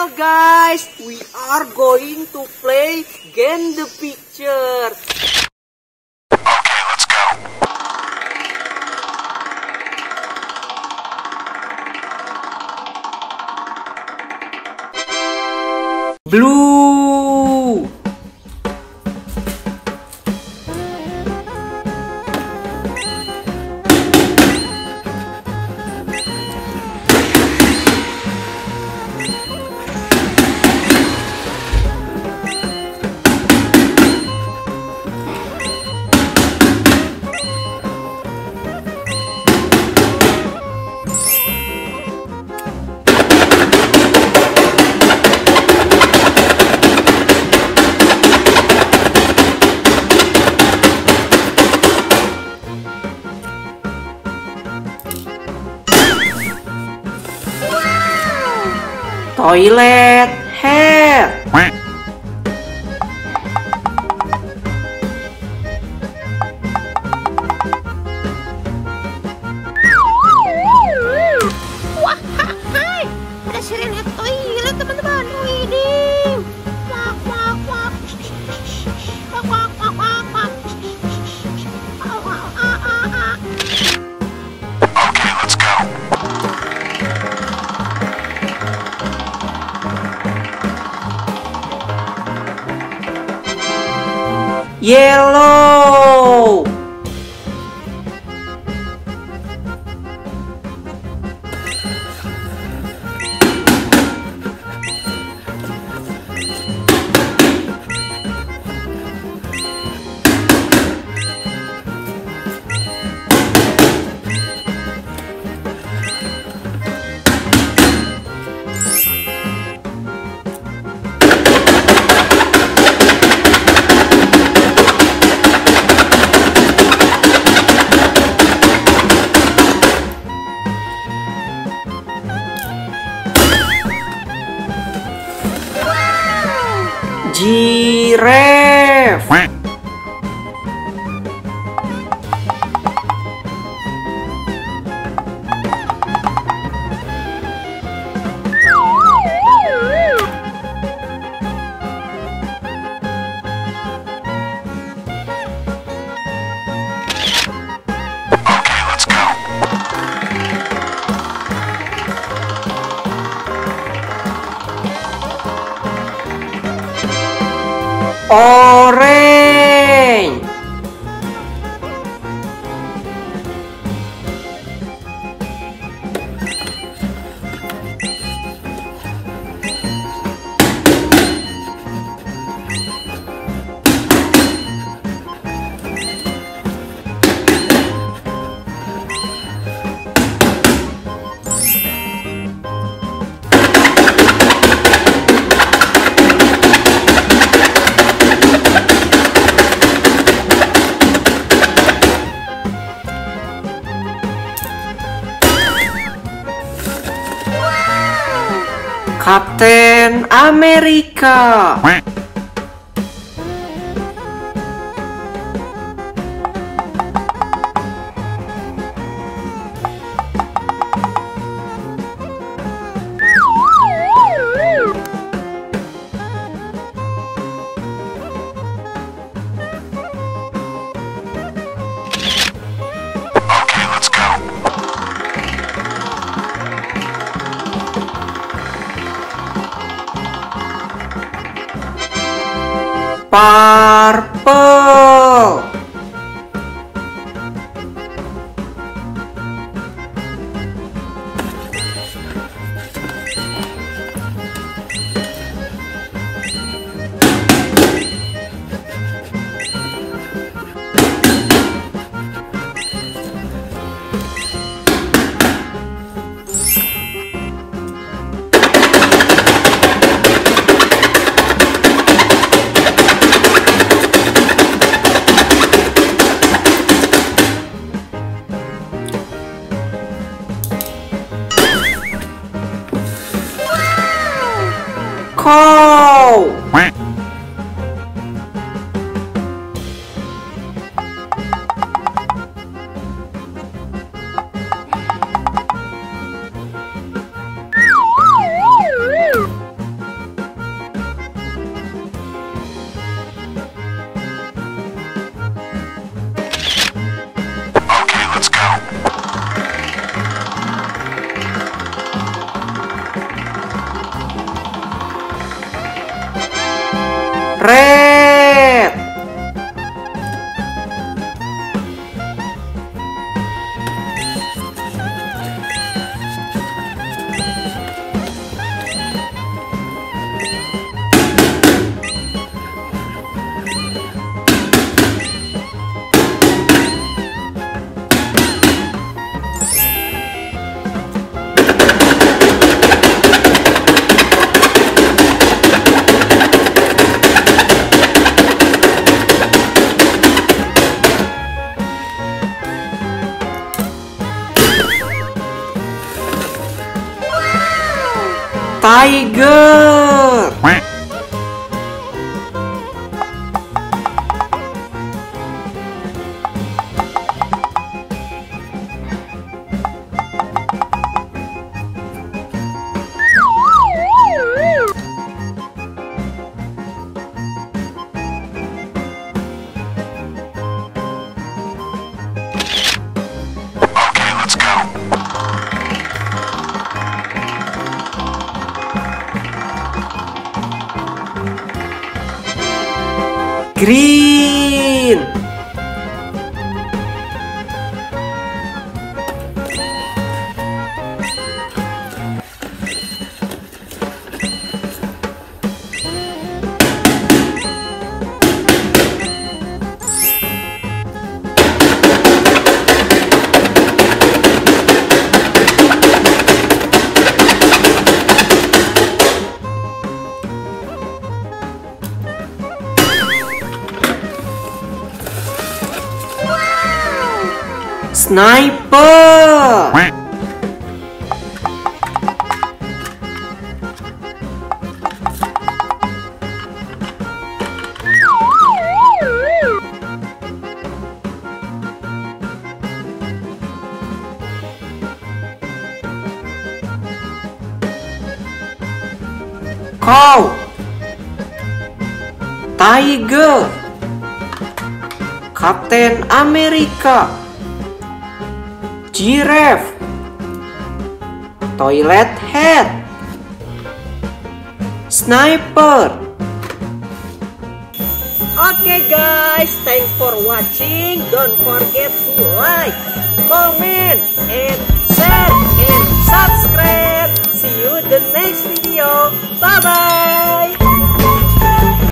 Hello guys, we are going to play Game the Picture. Okay, let's go. Blue. Toilet head. Yellow. Giraffe. Oh, Orange. Captain America. Purple. re. Tiger. Green. Sniper. Cow. Tiger. Captain America. Giraffe. Toilet head. Sniper. Okay guys, thanks for watching. Don't forget to like, comment, and share and subscribe. See you the next video. Bye bye.